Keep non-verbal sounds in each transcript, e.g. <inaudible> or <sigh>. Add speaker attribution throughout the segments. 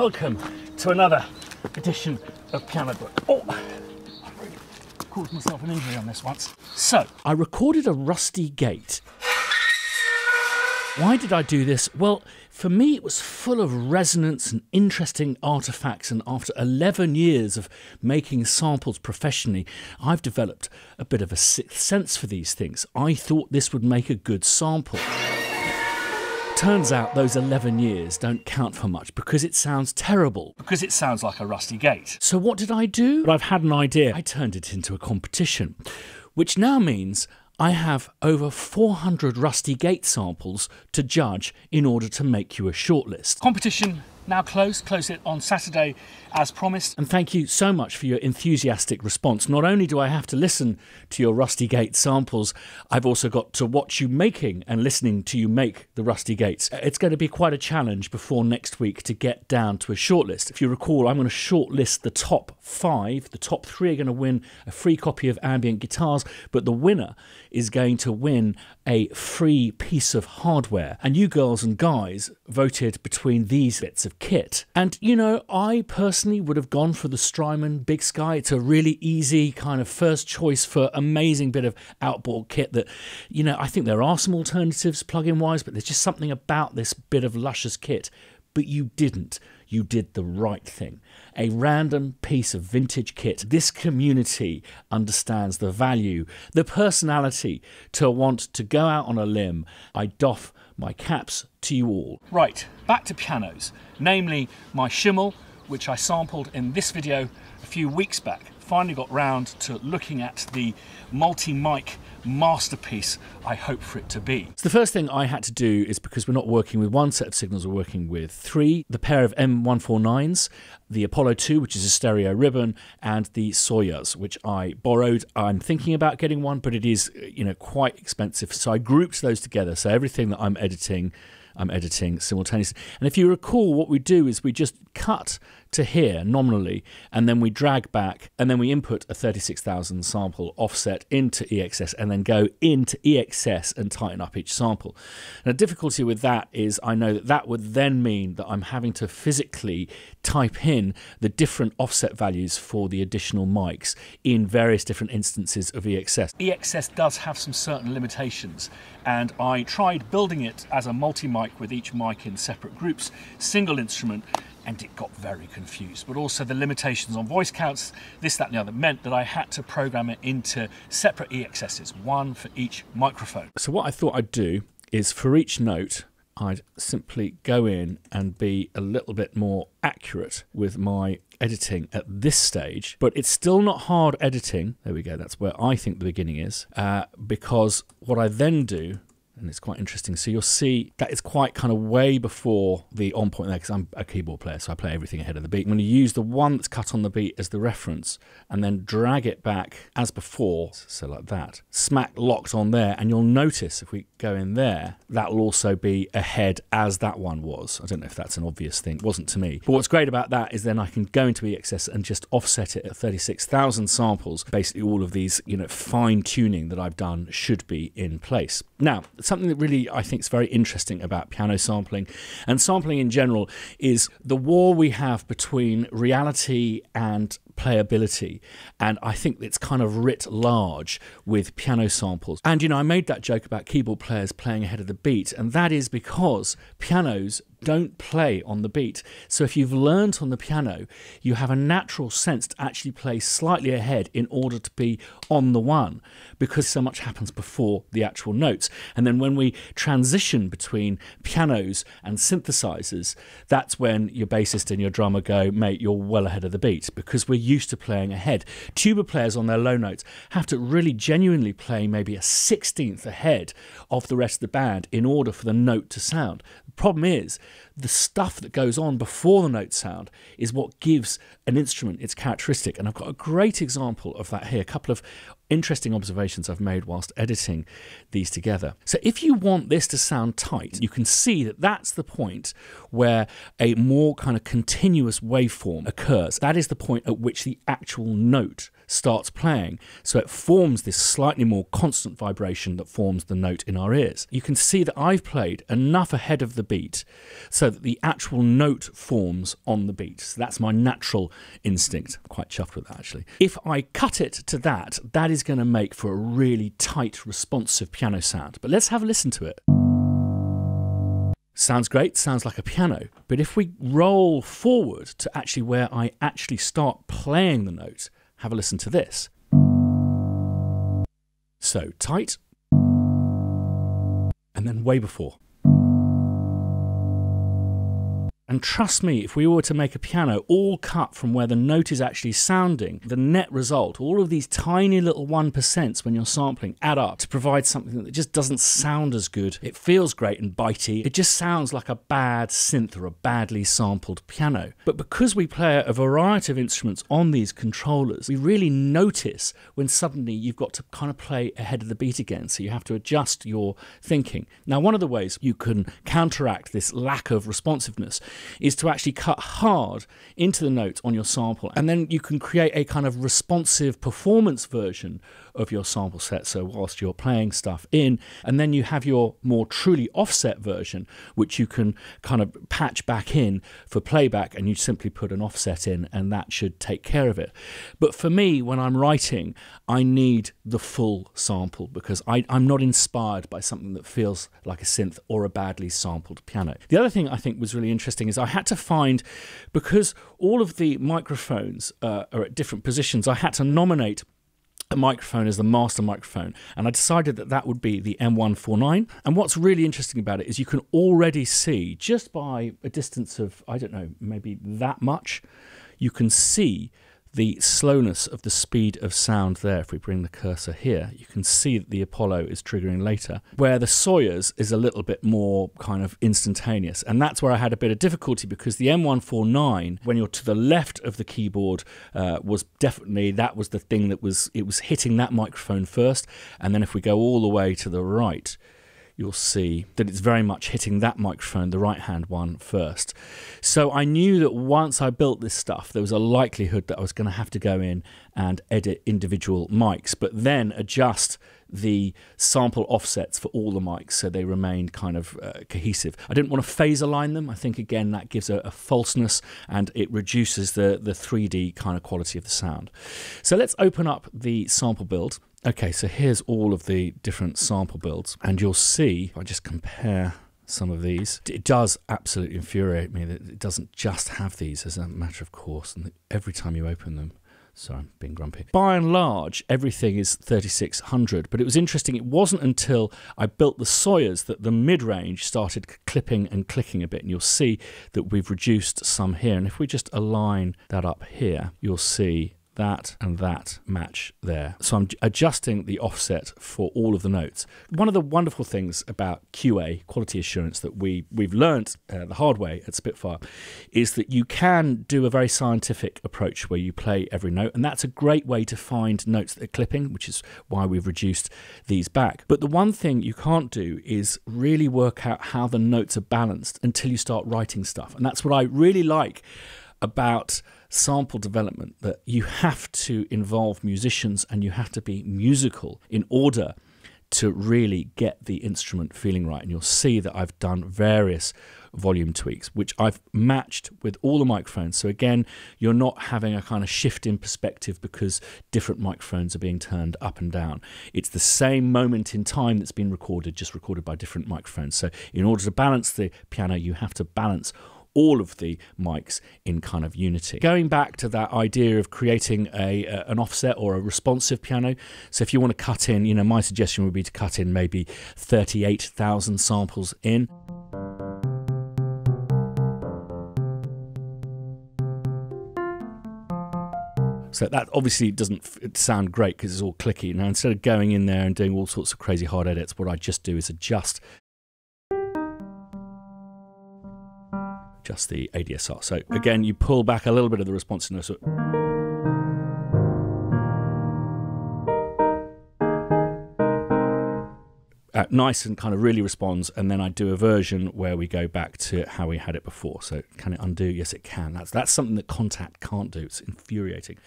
Speaker 1: welcome to another edition of Piano Book. Oh, I really caused myself an injury on this once. So, I recorded a rusty gate. Why did I do this? Well, for me, it was full of resonance and interesting artifacts, and after 11 years of making samples professionally, I've developed a bit of a sixth sense for these things. I thought this would make a good sample. Turns out those 11 years don't count for much because it sounds terrible. Because it sounds like a rusty gate. So, what did I do? But I've had an idea. I turned it into a competition, which now means I have over 400 rusty gate samples to judge in order to make you a shortlist. Competition now close. Close it on Saturday as promised. And thank you so much for your enthusiastic response. Not only do I have to listen to your Rusty Gate samples, I've also got to watch you making and listening to you make the Rusty Gates. It's going to be quite a challenge before next week to get down to a shortlist. If you recall, I'm going to shortlist the top five. The top three are going to win a free copy of Ambient Guitars, but the winner is going to win a free piece of hardware. And you girls and guys voted between these bits of kit. And you know, I personally would have gone for the Strymon Big Sky. It's a really easy kind of first choice for amazing bit of outboard kit that, you know, I think there are some alternatives plug-in wise, but there's just something about this bit of luscious kit. But you didn't. You did the right thing. A random piece of vintage kit. This community understands the value, the personality to want to go out on a limb. I doff my caps to you all. Right, back to pianos, namely my Schimmel, which I sampled in this video a few weeks back. Finally got round to looking at the multi-mic masterpiece I hope for it to be. So the first thing I had to do is because we're not working with one set of signals, we're working with three, the pair of M149s, the Apollo 2, which is a stereo ribbon, and the Soyuz, which I borrowed. I'm thinking about getting one, but it is, you know, quite expensive. So I grouped those together. So everything that I'm editing I'm editing simultaneously. And if you recall, what we do is we just cut to here nominally, and then we drag back, and then we input a 36,000 sample offset into EXS, and then go into EXS and tighten up each sample. And the difficulty with that is I know that that would then mean that I'm having to physically type in the different offset values for the additional mics in various different instances of EXS. EXS does have some certain limitations, and I tried building it as a multi-mic with each mic in separate groups, single instrument, and it got very confused. But also the limitations on voice counts, this, that, and the other, meant that I had to program it into separate EXSs, one for each microphone. So what I thought I'd do is for each note, I'd simply go in and be a little bit more accurate with my editing at this stage, but it's still not hard editing. There we go, that's where I think the beginning is, uh, because what I then do and it's quite interesting. So you'll see that it's quite kind of way before the on point there because I'm a keyboard player, so I play everything ahead of the beat. I'm going to use the one that's cut on the beat as the reference and then drag it back as before, so like that. Smack locked on there, and you'll notice if we go in there, that will also be ahead as that one was. I don't know if that's an obvious thing, it wasn't to me. But what's great about that is then I can go into EXS and just offset it at 36,000 samples. Basically, all of these, you know, fine tuning that I've done should be in place. Now, something that really I think is very interesting about piano sampling and sampling in general is the war we have between reality and playability. And I think it's kind of writ large with piano samples. And, you know, I made that joke about keyboard players playing ahead of the beat, and that is because pianos don't play on the beat. So if you've learnt on the piano, you have a natural sense to actually play slightly ahead in order to be on the one because so much happens before the actual notes. And then when we transition between pianos and synthesizers, that's when your bassist and your drummer go, mate, you're well ahead of the beat because we're used to playing ahead. Tuba players on their low notes have to really genuinely play maybe a sixteenth ahead of the rest of the band in order for the note to sound. The problem is the stuff that goes on before the note sound is what gives an instrument its characteristic. And I've got a great example of that here, a couple of interesting observations I've made whilst editing these together. So if you want this to sound tight, you can see that that's the point where a more kind of continuous waveform occurs. That is the point at which the actual note starts playing. So it forms this slightly more constant vibration that forms the note in our ears. You can see that I've played enough ahead of the beat so that the actual note forms on the beat. So that's my natural instinct. I'm quite chuffed with that actually. If I cut it to that, that is going to make for a really tight, responsive piano sound. But let's have a listen to it. Sounds great, sounds like a piano. But if we roll forward to actually where I actually start playing the note, have a listen to this. So tight, and then way before. And trust me, if we were to make a piano all cut from where the note is actually sounding, the net result, all of these tiny little 1% when you're sampling, add up to provide something that just doesn't sound as good. It feels great and bitey. It just sounds like a bad synth or a badly sampled piano. But because we play a variety of instruments on these controllers, we really notice when suddenly you've got to kind of play ahead of the beat again. So you have to adjust your thinking. Now, one of the ways you can counteract this lack of responsiveness is to actually cut hard into the note on your sample. And then you can create a kind of responsive performance version of your sample set. So whilst you're playing stuff in, and then you have your more truly offset version, which you can kind of patch back in for playback, and you simply put an offset in, and that should take care of it. But for me, when I'm writing, I need the full sample because I, I'm not inspired by something that feels like a synth or a badly sampled piano. The other thing I think was really interesting is I had to find, because all of the microphones uh, are at different positions, I had to nominate microphone as the master microphone, and I decided that that would be the M149. And what's really interesting about it is you can already see, just by a distance of, I don't know, maybe that much, you can see the slowness of the speed of sound there. If we bring the cursor here, you can see that the Apollo is triggering later, where the Soyuz is a little bit more kind of instantaneous. And that's where I had a bit of difficulty because the M149, when you're to the left of the keyboard, uh, was definitely that was the thing that was it was hitting that microphone first. And then if we go all the way to the right, you'll see that it's very much hitting that microphone, the right hand one, first. So I knew that once I built this stuff, there was a likelihood that I was going to have to go in and edit individual mics, but then adjust the sample offsets for all the mics so they remained kind of uh, cohesive. I didn't want to phase align them. I think again that gives a, a, falseness and it reduces the the 3D kind of quality of the sound. So let's open up the sample build. Okay, so here's all of the different sample builds, and you'll see, if I just compare some of these, it does absolutely infuriate me that it doesn't just have these as a matter of course, and every time you open them, Sorry, I'm being grumpy. By and large, everything is 3600, but it was interesting. It wasn't until I built the Soyuz that the mid range started clipping and clicking a bit, and you'll see that we've reduced some here. And if we just align that up here, you'll see that and that match there. So I'm adjusting the offset for all of the notes. One of the wonderful things about QA, quality assurance, that we, we've learnt uh, the hard way at Spitfire is that you can do a very scientific approach where you play every note, and that's a great way to find notes that are clipping, which is why we've reduced these back. But the one thing you can't do is really work out how the notes are balanced until you start writing stuff. And that's what I really like about sample development that you have to involve musicians and you have to be musical in order to really get the instrument feeling right. And you'll see that I've done various volume tweaks, which I've matched with all the microphones. So again, you're not having a kind of shift in perspective because different microphones are being turned up and down. It's the same moment in time that's been recorded, just recorded by different microphones. So in order to balance the piano, you have to balance all of the mics in kind of unity. Going back to that idea of creating a, a, an offset or a responsive piano. So if you want to cut in, you know, my suggestion would be to cut in maybe 38,000 samples in. So that obviously doesn't sound great because it's all clicky. Now, instead of going in there and doing all sorts of crazy hard edits, what I just do is adjust just the ADSR. So again, you pull back a little bit of the responsiveness. Uh, nice and kind of really responds. And then I do a version where we go back to how we had it before. So can it undo? Yes, it can. That's that's something that Kontakt can't do. It's infuriating.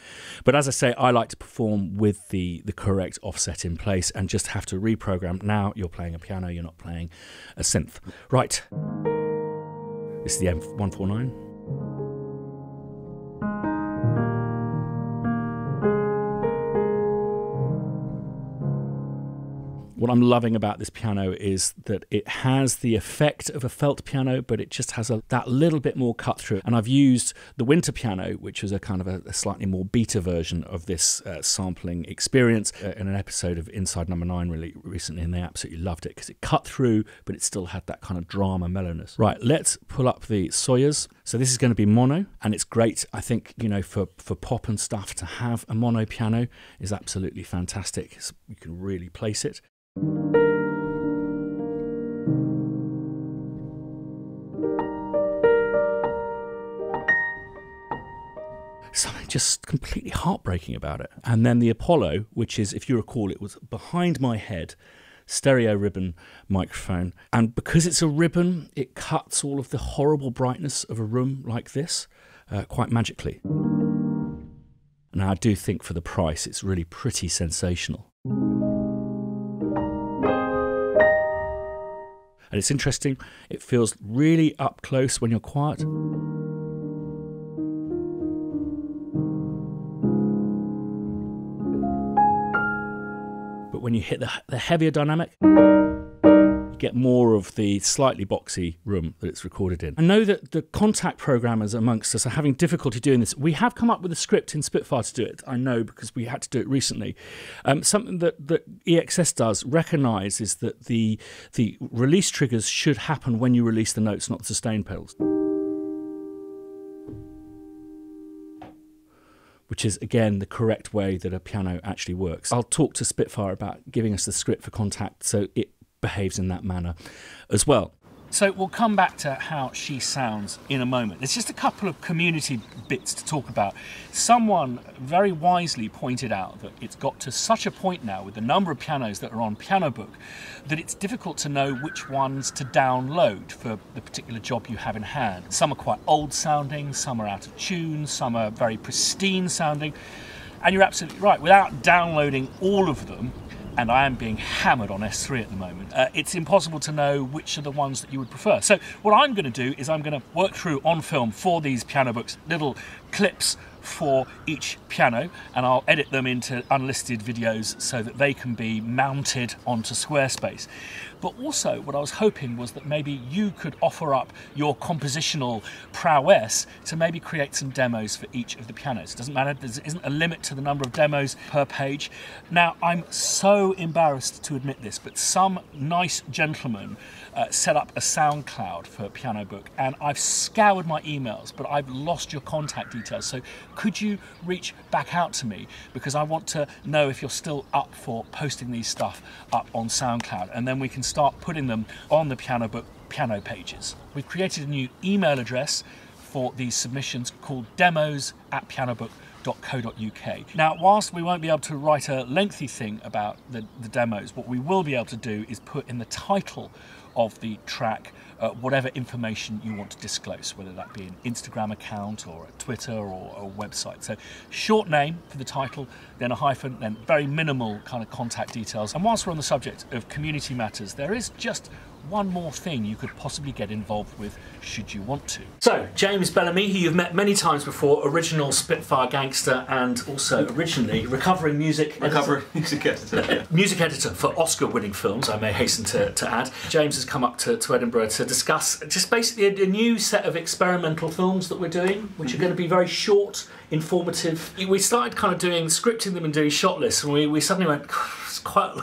Speaker 1: But as I say, I like to perform with the the correct offset in place and just have to reprogram. Now you're playing a piano, you're not playing a synth. Right. This is the M149. What I'm loving about this piano is that it has the effect of a felt piano, but it just has a, that little bit more cut through. And I've used the Winter piano, which is a kind of a, a slightly more beta version of this uh, sampling experience, uh, in an episode of Inside Number Nine really recently, and they absolutely loved it because it cut through, but it still had that kind of drama mellowness. Right, let's pull up the Soyuz. So this is going to be mono, and it's great. I think you know for for pop and stuff to have a mono piano is absolutely fantastic. You can really place it. Something just completely heartbreaking about it. And then the Apollo, which is, if you recall, it was behind my head, stereo ribbon microphone. And because it's a ribbon, it cuts all of the horrible brightness of a room like this uh, quite magically. And I do think for the price, it's really pretty sensational. And it's interesting, it feels really up close when you're quiet. But when you hit the, the heavier dynamic, get more of the slightly boxy room that it's recorded in. I know that the Kontakt programmers amongst us are having difficulty doing this. We have come up with a script in Spitfire to do it, I know, because we had to do it recently. Um, something that, that EXS does recognise is that the, the release triggers should happen when you release the notes, not the sustain pedals. which is again the correct way that a piano actually works. I'll talk to Spitfire about giving us the script for Kontakt so it behaves in that manner as well. So we'll come back to how she sounds in a moment. There's just a couple of community bits to talk about. Someone very wisely pointed out that it's got to such a point now with the number of pianos that are on Piano Book that it's difficult to know which ones to download for the particular job you have in hand. Some are quite old sounding, some are out of tune, some are very pristine sounding. And you're absolutely right, without downloading all of them, and I am being hammered on S3 at the moment, uh, it's impossible to know which are the ones that you would prefer. So, what I'm going to do is I'm going to work through on film for these piano books little clips for each piano and I'll edit them into unlisted videos so that they can be mounted onto Squarespace. But also, what I was hoping was that maybe you could offer up your compositional prowess to maybe create some demos for each of the pianos. It doesn't matter, there isn't a limit to the number of demos per page. Now, I'm so embarrassed to admit this, but some nice gentleman uh, set up a SoundCloud for Piano Book, and I've scoured my emails, but I've lost your contact details. So could you reach back out to me because I want to know if you're still up for posting these stuff up on SoundCloud, and then we can start putting them on the Piano Book piano pages. We've created a new email address for these submissions called demos at pianobook.co.uk. Now, whilst we won't be able to write a lengthy thing about the, the demos, what we will be able to do is put in the title of the track uh, whatever information you want to disclose, whether that be an Instagram account or a Twitter or a website. So, short name for the title, then a hyphen, then very minimal kind of contact details. And whilst we're on the subject of community matters, there is just one more thing you could possibly get involved with should you want to. So, James Bellamy, who you've met many times before, original Spitfire gangster and also originally recovering music
Speaker 2: recovering <laughs> music editor, yeah. <laughs>
Speaker 1: music editor for Oscar-winning films. I may hasten to, to add. James has come up to, to Edinburgh to discuss just basically a, a, new set of experimental films that we're doing, which mm-hmm. are going to be very short, informative. We started kind of doing scripting them and doing shot lists, and we, we suddenly went, it's quite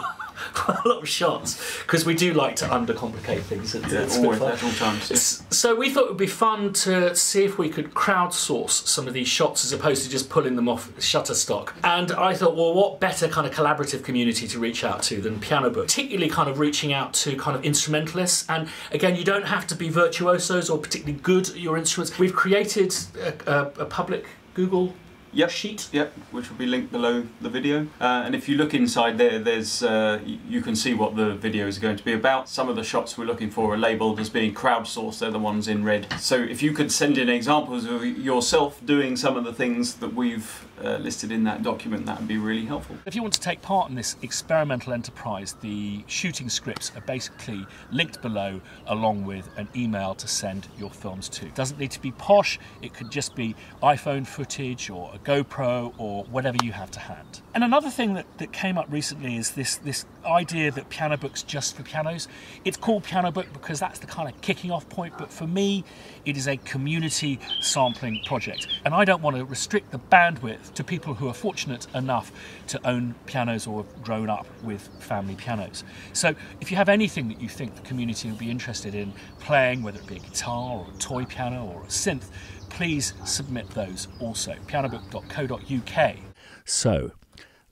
Speaker 1: <laughs> quite a lot of shots because we do like to undercomplicate things. At,
Speaker 2: yeah, always, at all times. Yeah.
Speaker 1: So we thought it would be fun to see if we could crowdsource some of these shots as opposed to just pulling them off Shutterstock. And I thought, well, what better kind of collaborative community to reach out to than Piano Book? Particularly kind of reaching out to kind of instrumentalists. And again, you don't have to be virtuosos or particularly good at your instruments. We've created a, a, a public Google
Speaker 2: Yep.
Speaker 1: sheet.
Speaker 2: Yep, which will be linked below the video. Uh, and if you look inside there, there's uh, you can see what the video is going to be about. Some of the shots we're looking for are labelled as being crowdsourced. They're the ones in red. So if you could send in examples of yourself doing some of the things that we've uh, listed in that document, that would be really helpful.
Speaker 1: If you want to take part in this experimental enterprise, the shooting scripts are basically linked below along with an email to send your films to. It doesn't need to be posh, it could just be iPhone footage or a GoPro or whatever you have to hand. And another thing that, that came up recently is this, this idea that piano books just for pianos. It's called Piano Book because that's the kind of kicking off point, but for me, it is a community sampling project. And I don't want to restrict the bandwidth to people who are fortunate enough to own pianos or have grown up with family pianos. So if you have anything that you think the community will be interested in playing, whether it be a guitar or a toy piano or a synth, please submit those also. pianobook.co.uk. So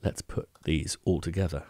Speaker 1: let's put these all together.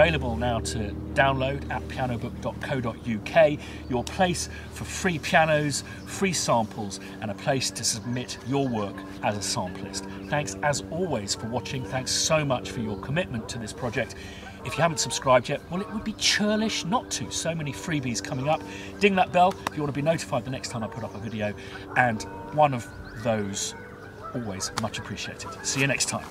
Speaker 1: Available now to download at pianobook.co.uk, your place for free pianos, free samples, and a place to submit your work as a samplist. Thanks as always for watching. Thanks so much for your commitment to this project. If you haven't subscribed yet, well, it would be churlish not to. So many freebies coming up. Ding that bell if you want to be notified the next time I put up a video. And one of those always much appreciated. See you next time.